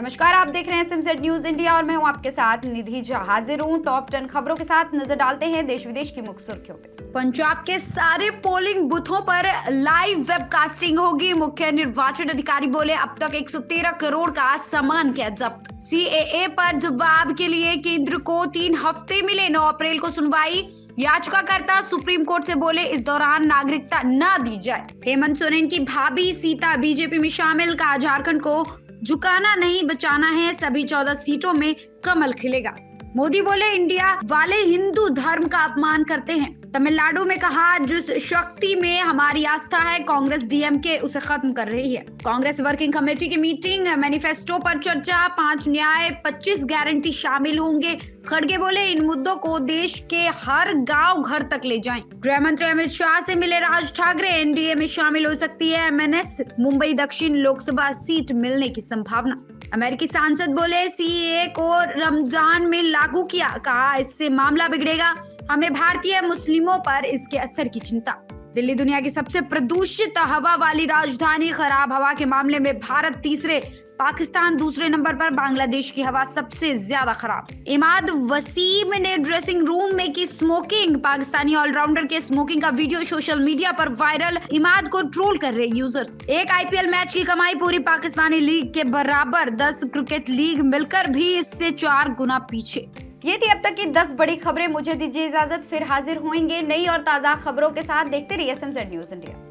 नमस्कार, आप देख रहे हैं सिमसेट न्यूज़ इंडिया और मैं हूँ आपके साथ निधि झा। हाजिर हूँ टॉप टेन खबरों के साथ। नज़र डालते हैं देश विदेश की मुख्य सुर्खियों पे। पंजाब के सारे पोलिंग बूथों पर लाइव वेबकास्टिंग होगी। मुख्य निर्वाचन अधिकारी बोले, अब तक 113 करोड़ का सामान किया जब्त। सी पर जवाब के लिए केंद्र को तीन हफ़्ते मिले। नौ अप्रैल को सुनवाई। याचिकाकर्ता सुप्रीम कोर्ट से बोले, इस दौरान नागरिकता न दी जाए। हेमंत सोरेन की भाभी, सीता, बीजेपी में शामिल। कहा, झारखंड को झुकाना नहीं, बचाना है, सभी चौदह सीटों में कमल खिलेगा। मोदी बोले, इंडिया वाले हिंदू धर्म का अपमान करते हैं। तमिलनाडु में कहा, जिस शक्ति में हमारी आस्था है, कांग्रेस डीएमके उसे खत्म कर रही है। कांग्रेस वर्किंग कमेटी की मीटिंग, मैनिफेस्टो पर चर्चा, पाँच न्याय 25 गारंटी शामिल होंगे। खड़गे बोले, इन मुद्दों को देश के हर गाँव घर तक ले जाएँ। गृह मंत्री अमित शाह से मिले राज ठाकरे, एनडीए में शामिल हो सकती है एमएनएस मुंबई दक्षिण लोकसभा सीट मिलने की संभावना। अमेरिकी सांसद बोले सीए को रमज़ान में लागू किया, कहा, इससे मामला बिगड़ेगा। हमें भारतीय मुस्लिमों पर इसके असर की चिंता। दिल्ली दुनिया की सबसे प्रदूषित हवा वाली राजधानी खराब हवा के मामले में भारत तीसरे, पाकिस्तान दूसरे नंबर पर, बांग्लादेश की हवा सबसे ज़्यादा खराब। इमाद वसीम ने ड्रेसिंग रूम में की स्मोकिंग। पाकिस्तानी ऑलराउंडर के स्मोकिंग का वीडियो सोशल मीडिया पर वायरल। इमाद को ट्रोल कर रहे यूज़र्स। एक आईपीएल मैच की कमाई पूरी पाकिस्तानी लीग के बराबर। दस क्रिकेट लीग मिलकर भी इससे चार गुना पीछे। ये थी अब तक की 10 बड़ी खबरें। मुझे दीजिए इजाज़त। फिर हाजिर होंगे नई और ताज़ा खबरों के साथ। देखते रहिए एस न्यूज़ इंडिया